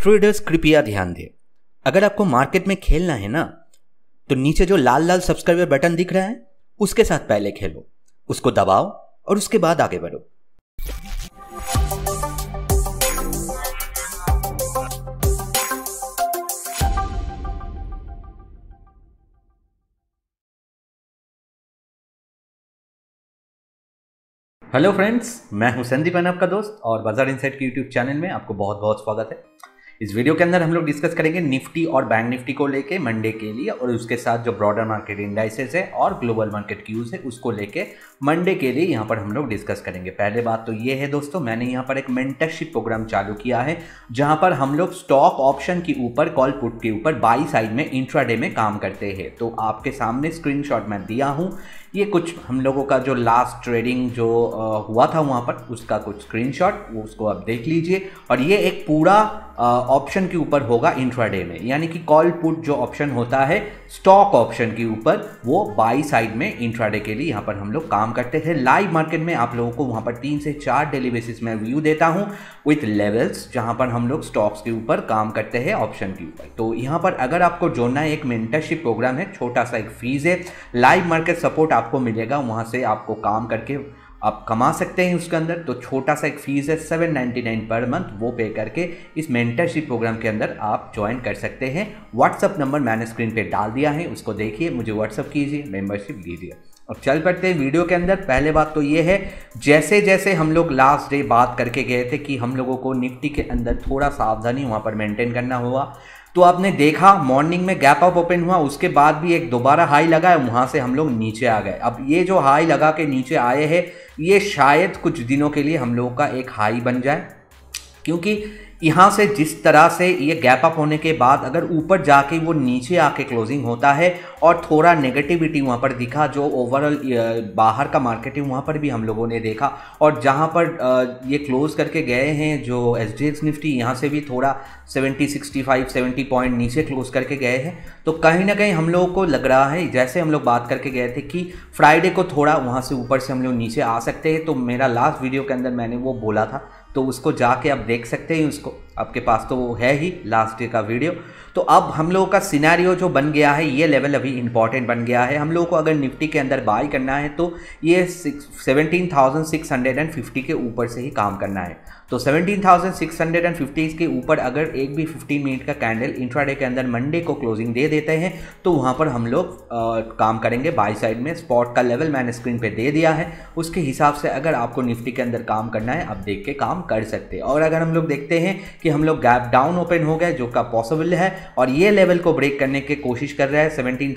Traders, कृपया ध्यान दें। अगर आपको मार्केट में खेलना है ना तो नीचे जो लाल लाल सब्सक्राइबर बटन दिख रहा है, उसके साथ पहले खेलो। उसको दबाओ और उसके बाद आगे बढ़ो। हेलो फ्रेंड्स मैं हूँ संदीपन आपका दोस्त, और बाज़ार इनसाइट के यूट्यूब चैनल में आपको बहुत बहुत स्वागत है। इस वीडियो के अंदर हम लोग डिस्कस करेंगे निफ्टी और बैंक निफ्टी को लेके मंडे के लिए और उसके साथ जो ब्रॉडर मार्केट इंडाइसेस है और ग्लोबल मार्केट क्यूज है, उसको लेके मंडे के लिए यहाँ पर हम लोग डिस्कस करेंगे। पहले बात तो ये है दोस्तों, मैंने यहाँ पर एक मेंटरशिप प्रोग्राम चालू किया है, जहाँ पर हम लोग स्टॉक ऑप्शन के ऊपर कॉल पुट के ऊपर बाई साइड में इंट्राडे में काम करते हैं। तो आपके सामने स्क्रीन मैं दिया हूँ ये कुछ हम लोगों का जो लास्ट ट्रेडिंग जो हुआ था वहाँ पर, उसका कुछ स्क्रीनशॉट वो उसको आप देख लीजिए। और ये एक पूरा ऑप्शन के ऊपर होगा इंट्राडे में। यानी कि कॉल पुट जो ऑप्शन होता है स्टॉक ऑप्शन के ऊपर, वो बाई साइड में इंट्राडे के लिए यहाँ पर हम लोग काम करते हैं। लाइव मार्केट में आप लोगों को वहाँ पर तीन से चार डेली बेसिस में व्यू देता हूँ विथ लेवल्स जहाँ पर हम लोग स्टॉक्स के ऊपर काम करते हैं ऑप्शन के ऊपर। तो यहाँ पर अगर आपको जोड़ना है, एक मेंटरशिप प्रोग्राम है, छोटा सा एक फ़ीस है। लाइव मार्केट सपोर्ट आपको मिलेगा, वहाँ से आपको काम करके आप कमा सकते हैं उसके अंदर। तो छोटा सा एक फ़ीस है seven ninety nine per month वो पे करके इस मेंटरशिप प्रोग्राम के अंदर आप ज्वाइन कर सकते हैं। व्हाट्सअप नंबर मैंने स्क्रीन पे डाल दिया है, उसको देखिए, मुझे व्हाट्सअप कीजिए मेंबरशिप लीजिए। अब चल पड़ते हैं वीडियो के अंदर। पहले बात तो ये है, जैसे जैसे हम लोग लास्ट डे बात करके गए थे कि हम लोगों को निफ्टी के अंदर थोड़ा सावधानी वहाँ पर मेंटेन करना होगा। तो आपने देखा मॉर्निंग में गैप अप ओपन हुआ, उसके बाद भी एक दोबारा हाई लगा है वहाँ से हम लोग नीचे आ गए। अब ये जो हाई लगा के नीचे आए हैं, ये शायद कुछ दिनों के लिए हम लोगों का एक हाई बन जाए। क्योंकि यहाँ से जिस तरह से ये गैप अप होने के बाद अगर ऊपर जाके वो नीचे आके क्लोजिंग होता है और थोड़ा नेगेटिविटी वहाँ पर दिखा, जो ओवरऑल बाहर का मार्केट है, वहाँ पर भी हम लोगों ने देखा। और जहाँ पर ये क्लोज करके गए हैं, जो एच डी एक्स निफ्टी यहाँ से भी थोड़ा 70 65 70 पॉइंट नीचे क्लोज करके गए हैं। तो कहीं ना कहीं हम लोगों को लग रहा है, जैसे हम लोग बात करके गए थे कि फ्राइडे को थोड़ा वहाँ से ऊपर से हम लोग नीचे आ सकते हैं। तो मेरा लास्ट वीडियो के अंदर मैंने वो बोला था तो उसको जाके आप देख सकते हैं, उसको आपके पास तो वो है ही लास्ट डे का वीडियो तो अब हम लोगों का सिनेरियो जो बन गया है, ये लेवल अभी इंपॉर्टेंट बन गया है. हम लोगों को अगर निफ्टी के अंदर बाय करना है तो ये seventeen thousand six hundred and fifty के ऊपर से ही काम करना है. तो 17,650 के ऊपर अगर एक भी 15 मिनट का कैंडल इंट्राडे के अंदर मंडे को क्लोजिंग दे देते हैं तो वहाँ पर हम लोग काम करेंगे बाई साइड में स्पॉट का लेवल मैंने स्क्रीन पे दे दिया है। उसके हिसाब से अगर आपको निफ्टी के अंदर काम करना है आप देख के काम कर सकते हैं। और अगर हम लोग देखते हैं कि हम लोग गैप डाउन ओपन हो गए जो का पॉसिबल है और ये लेवल को ब्रेक करने की कोशिश कर रहे हैं सेवनटीन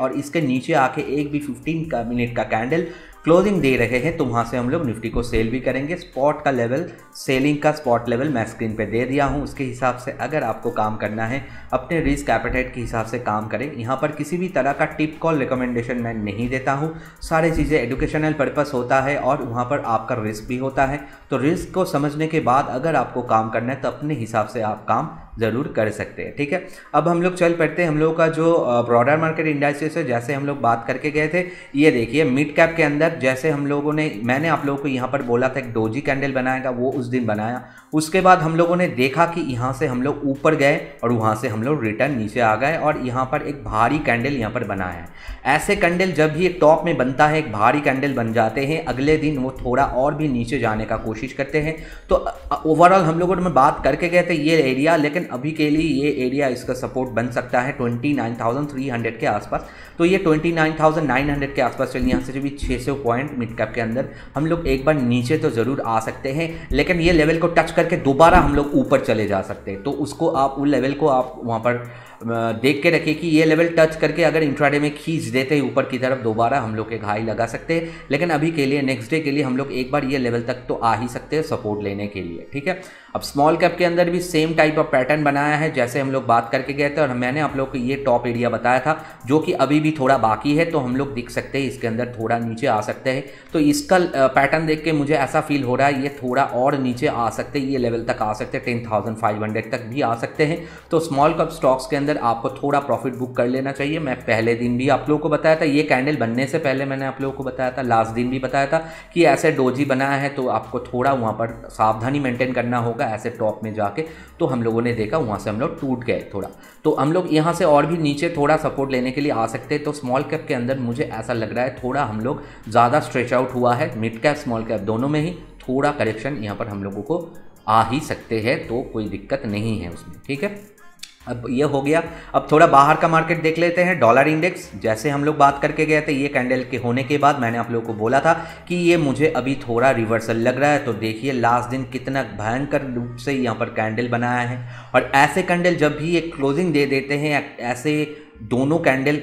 और इसके नीचे आके एक भी फिफ्टीन मिनट का कैंडल क्लोजिंग दे रहे हैं तो वहाँ से हम लोग निफ्टी को सेल भी करेंगे। स्पॉट का लेवल सेलिंग का स्पॉट लेवल मैं स्क्रीन पे दे दिया हूँ। उसके हिसाब से अगर आपको काम करना है, अपने रिस्क एपेटाइट के हिसाब से काम करें। यहाँ पर किसी भी तरह का टिप कॉल रिकमेंडेशन मैं नहीं देता हूँ। सारी चीज़ें एडुकेशनल पर्पज़ होता है और वहाँ पर आपका रिस्क भी होता है। तो रिस्क को समझने के बाद अगर आपको काम करना है तो अपने हिसाब से आप काम ज़रूर कर सकते हैं, ठीक है? अब हम लोग चल पड़ते हैं, हम लोग का जो ब्रॉडर मार्केट इंडस्ट्रीज़ है, जैसे हम लोग बात करके गए थे, ये देखिए मिड कैप के अंदर जैसे हम लोगों ने, मैंने आप लोगों को यहाँ पर बोला था एक डोजी कैंडल बनाएगा, वो उस दिन बनाया। उसके बाद हम लोगों ने देखा कि यहाँ से हम लोग ऊपर गए और वहाँ से हम लोग रिटर्न नीचे आ गए और यहाँ पर एक भारी कैंडल यहाँ पर बनाया है। ऐसे कैंडल जब भी टॉप में बनता है, एक भारी कैंडल बन जाते हैं, अगले दिन वो थोड़ा और भी नीचे जाने का कोशिश करते हैं। तो ओवरऑल हम लोगों ने बात करके गए थे, ये एरिया लेकिन अभी के लिए ये एरिया इसका सपोर्ट बन सकता है 29,300 के आसपास। तो ये 29,900 के आसपास चलिए यहाँ से जो भी 600 पॉइंट मिड कैप के अंदर हम लोग एक बार नीचे तो ज़रूर आ सकते हैं लेकिन ये लेवल को टच करके दोबारा हम लोग ऊपर चले जा सकते हैं। तो उसको आप उस लेवल को आप वहाँ पर देख के रखिए कि ये लेवल टच करके अगर इंट्राडे में खींच देते हैं ऊपर की तरफ़, दोबारा हम लोग एक हाई लगा सकते हैं। लेकिन अभी के लिए नेक्स्ट डे के लिए हम लोग एक बार ये लेवल तक तो आ ही सकते हैं सपोर्ट लेने के लिए, ठीक है? अब स्मॉल कैप के अंदर भी सेम टाइप ऑफ़ पैटर्न बनाया है, जैसे हम लोग बात करके गए थे और मैंने आप लोग को ये टॉप एरिया बताया था, जो कि अभी भी थोड़ा बाकी है तो हम लोग दिख सकते हैं इसके अंदर थोड़ा नीचे आ सकते हैं। तो इसका पैटर्न देख के मुझे ऐसा फील हो रहा है, ये थोड़ा और नीचे आ सकते हैं, ये लेवल तक आ सकते हैं टेन तक भी आ सकते हैं। तो स्मॉल कैप स्टॉक्स के अंदर अंदर आपको थोड़ा प्रॉफिट बुक कर लेना चाहिए। मैं पहले दिन भी आप लोगों को बताया था, ये कैंडल बनने से पहले मैंने आप लोगों को बताया था लास्ट दिन भी बताया था कि ऐसे डोजी बनाया है तो आपको थोड़ा वहाँ पर सावधानी मेंटेन करना होगा ऐसे टॉप में जाके। तो हम लोगों ने देखा, वहाँ से हम लोग टूट गए थोड़ा। तो हम लोग यहाँ से और भी नीचे थोड़ा सपोर्ट लेने के लिए आ सकते तो स्मॉल कैप के अंदर मुझे ऐसा लग रहा है थोड़ा हम लोग ज़्यादा स्ट्रेच आउट हुआ है। मिड कैप स्मॉल कैप दोनों में ही थोड़ा करेक्शन यहाँ पर हम लोगों को आ ही सकते हैं तो कोई दिक्कत नहीं है उसमें, ठीक है? अब ये हो गया। अब थोड़ा बाहर का मार्केट देख लेते हैं। डॉलर इंडेक्स जैसे हम लोग बात करके गए थे, ये कैंडल के होने के बाद मैंने आप लोगों को बोला था कि ये मुझे अभी थोड़ा रिवर्सल लग रहा है। तो देखिए लास्ट दिन कितना भयंकर रूप से यहाँ पर कैंडल बनाया है। और ऐसे कैंडल जब भी ये क्लोजिंग दे देते हैं, ऐसे दोनों कैंडल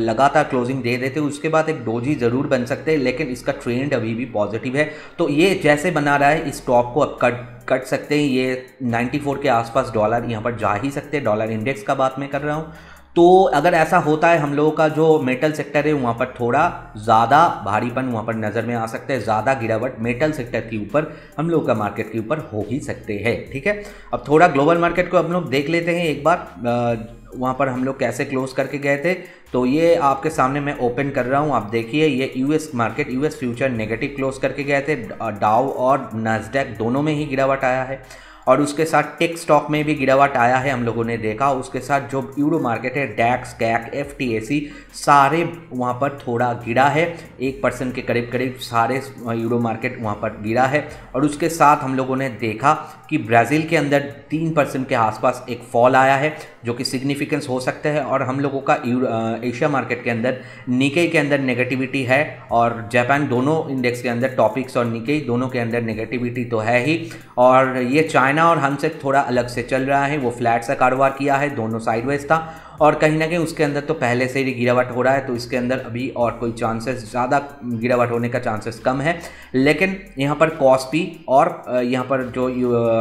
लगातार क्लोजिंग दे देते, उसके बाद एक डोजी ज़रूर बन सकते हैं, लेकिन इसका ट्रेंड अभी भी पॉजिटिव है। तो ये जैसे बना रहा है, इस टॉप को अब कट कट सकते हैं, ये 94 के आसपास डॉलर यहाँ पर जा ही सकते हैं डॉलर इंडेक्स का बात मैं कर रहा हूँ। तो अगर ऐसा होता है, हम लोगों का जो मेटल सेक्टर है, वहाँ पर थोड़ा ज़्यादा भारीपन वहाँ पर नज़र में आ सकते हैं, ज़्यादा गिरावट मेटल सेक्टर के ऊपर, हम लोग का मार्केट के ऊपर हो ही सकते हैं, ठीक है? अब थोड़ा ग्लोबल मार्केट को हम लोग देख लेते हैं एक बार वहाँ पर हम लोग कैसे क्लोज करके गए थे? तो ये आपके सामने मैं ओपन कर रहा हूँ। आप देखिए, ये US market US future negative close करके गए थे। डाउ और नजडेक दोनों में ही गिरावट आया है। और उसके साथ टेक स्टॉक में भी गिरावट आया है, हम लोगों ने देखा। उसके साथ जो यूरो मार्केट है डैक्स कैक एफ़ टी ए सी सारे वहाँ पर थोड़ा गिरा है। एक परसेंट के करीब करीब सारे यूरो मार्केट वहाँ पर गिरा है। और उसके साथ हम लोगों ने देखा कि ब्राज़ील के अंदर तीन परसेंट के आसपास एक फॉल आया है, जो कि सिग्निफिकेंस हो सकता है, और हम लोगों का एशिया मार्केट के अंदर निके के अंदर नेगेटिविटी है, और जापान दोनों इंडेक्स के अंदर टॉपिक्स और निके दोनों के अंदर नेगेटिविटी तो है ही। और ये चाइना और हमसे थोड़ा अलग से चल रहा है, वो फ्लैट सा कारोबार किया है, दोनों साइडवेज था और कहीं ना कहीं उसके अंदर तो पहले से ही गिरावट हो रहा है तो इसके अंदर अभी और कोई चांसेस ज़्यादा गिरावट होने का चांसेस कम है। लेकिन यहाँ पर कॉस्पी और यहाँ पर जो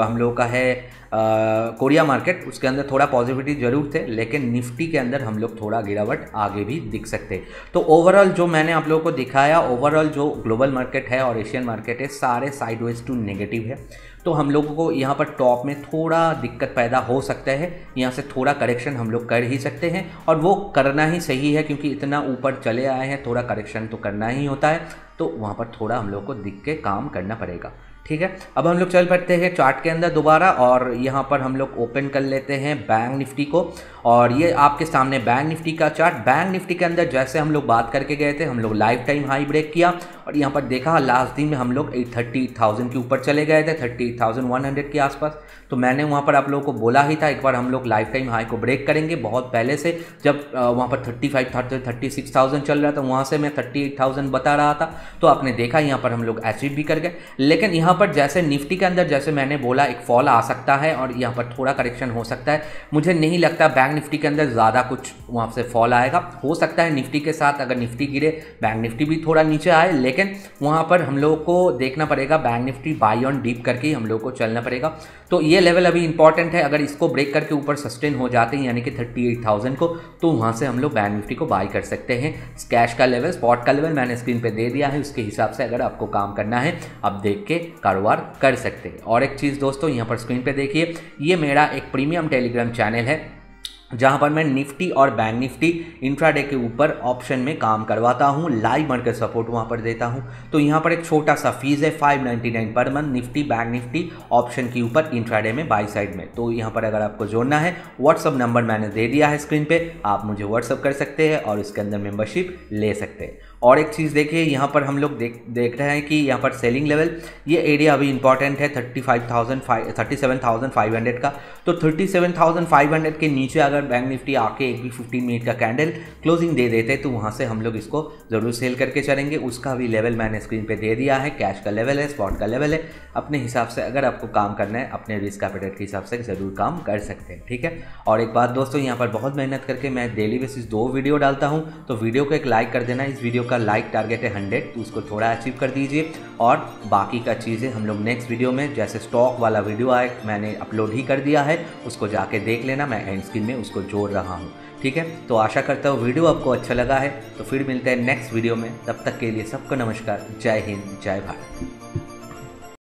हम लोगों का है कोरिया मार्केट उसके अंदर थोड़ा पॉजिटिविटी ज़रूर थे, लेकिन निफ्टी के अंदर हम लोग थोड़ा गिरावट आगे भी दिख सकते। तो ओवरऑल जो मैंने आप लोगों को दिखाया ओवरऑल जो ग्लोबल मार्केट है और एशियन मार्केट है, सारे साइडवेज टू नेगेटिव है। तो हम लोगों को यहाँ पर टॉप में थोड़ा दिक्कत पैदा हो सकता है। यहाँ से थोड़ा करेक्शन हम लोग कर ही सकते हैं। और वो करना ही सही है क्योंकि इतना ऊपर चले आए हैं, थोड़ा करेक्शन तो करना ही होता है। तो वहाँ पर थोड़ा हम लोग को दिख के काम करना पड़ेगा। ठीक है? अब हम लोग चल पड़ते हैं चार्ट के अंदर दोबारा और यहाँ पर हम लोग ओपन कर लेते हैं बैंक निफ्टी को। और ये आपके सामने बैंक निफ्टी का चार्ट बैंक निफ्टी के अंदर जैसे हम लोग बात करके गए थे, हम लोग लाइफ टाइम हाई ब्रेक किया। और यहाँ पर देखा लास्ट दिन में हम लोग एट थर्टी थाउज़ेंड के ऊपर चले गए थे थर्टी थाउज़ेंड वन हंड्रेड के आसपास। तो मैंने वहाँ पर आप लोगों को बोला ही था, एक बार हम लोग लाइफ टाइम हाई को ब्रेक करेंगे। बहुत पहले से जब वहाँ पर thirty five thirty six thousand चल रहा था, वहाँ से मैं थर्टी एट थाउज़ेंड बता रहा था। तो आपने देखा, यहाँ पर हम लोग अचीव भी कर गए। लेकिन यहाँ पर जैसे निफ्टी के अंदर जैसे मैंने बोला, एक फॉल आ सकता है और यहाँ पर थोड़ा करेक्शन हो सकता है। मुझे नहीं लगता बैंक निफ्टी के अंदर ज़्यादा कुछ वहाँ से फॉल आएगा। हो सकता है निफ्टी के साथ अगर निफ्टी गिरे बैंक निफ्टी भी थोड़ा नीचे आए, लेकिन वहाँ पर हम लोग को देखना पड़ेगा bank Nifty buy on dip करके हम लोग को चलना पड़ेगा। तो ये लेवल अभी इंपॉर्टेंट है, अगर इसको ब्रेक करके ऊपर सस्टेन हो जाते हैं, यानी कि थर्टी एट थाउज़ेंड को तो वहाँ से हम लोग बैंक निफ्टी को बाई कर सकते हैं। कैश का लेवल स्पॉट का लेवल मैंने स्क्रीन पर दे दिया है, उसके हिसाब से अगर आपको काम करना है, आप देख के कारोबार कर सकते हैं। और एक चीज़ दोस्तों, यहाँ पर स्क्रीन पर देखिए, ये मेरा एक प्रीमियम टेलीग्राम चैनल है। जहाँ पर मैं निफ्टी और बैंक निफ्टी इंट्राडे के ऊपर ऑप्शन में काम करवाता हूँ, लाइव मार्केट सपोर्ट वहाँ पर देता हूँ। तो यहाँ पर एक छोटा सा फ़ीस है 599 पर month Nifty, bank Nifty option के ऊपर इंट्राडे में बाई साइड में। तो यहाँ पर अगर आपको जोड़ना है व्हाट्सअप नंबर मैंने दे दिया है स्क्रीन पर आप मुझे व्हाट्सअप कर सकते हैं और इसके अंदर मेम्बरशिप ले सकते हैं। और एक चीज़ देखिए, यहाँ पर हम लोग देख देख रहे हैं कि यहाँ पर सेलिंग लेवल ये एरिया अभी इंपॉर्टेंट है thirty five thousand five thirty seven thousand five hundred का। तो thirty seven thousand five hundred के नीचे अगर बैंक निफ्टी आके एक भी फिफ्टीन मिनट का कैंडल क्लोजिंग दे देते तो वहाँ से हम लोग इसको ज़रूर सेल करके चलेंगे। उसका भी लेवल मैंने स्क्रीन पर दे दिया है। कैश का लेवल है स्पॉट का लेवल है। अपने हिसाब से अगर आपको काम करना है, अपने रिस्क कैपिटल के हिसाब से ज़रूर काम कर सकते हैं, ठीक है? और एक बात दोस्तों, यहाँ पर बहुत मेहनत करके मैं डेली बेसिस दो वीडियो डालता हूँ। तो वीडियो को एक लाइक कर देना, इस वीडियो का लाइक टारगेट है हंड्रेड तो उसको थोड़ा अचीव कर दीजिए। और बाकी का चीज़ें हम लोग नेक्स्ट वीडियो में, जैसे स्टॉक वाला वीडियो आए, मैंने अपलोड ही कर दिया है, उसको जाके देख लेना, मैं एंड स्क्रीन में उसको जोड़ रहा हूँ। ठीक है? तो आशा करता हूँ वीडियो आपको अच्छा लगा है। तो फिर मिलते हैं नेक्स्ट वीडियो में, तब तक के लिए सबको नमस्कार। जय हिंद, जय भारत।